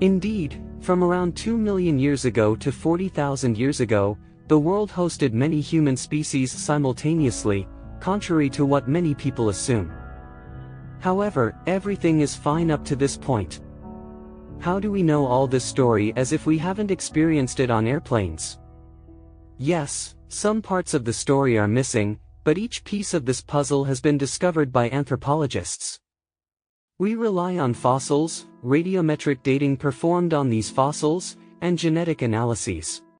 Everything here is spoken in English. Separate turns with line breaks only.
Indeed, from around 2 million years ago to 40,000 years ago, the world hosted many human species simultaneously, contrary to what many people assume. However, everything is fine up to this point. How do we know all this story as if we haven't experienced it on airplanes? Yes, some parts of the story are missing, but each piece of this puzzle has been discovered by anthropologists. We rely on fossils, radiometric dating performed on these fossils, and genetic analyses.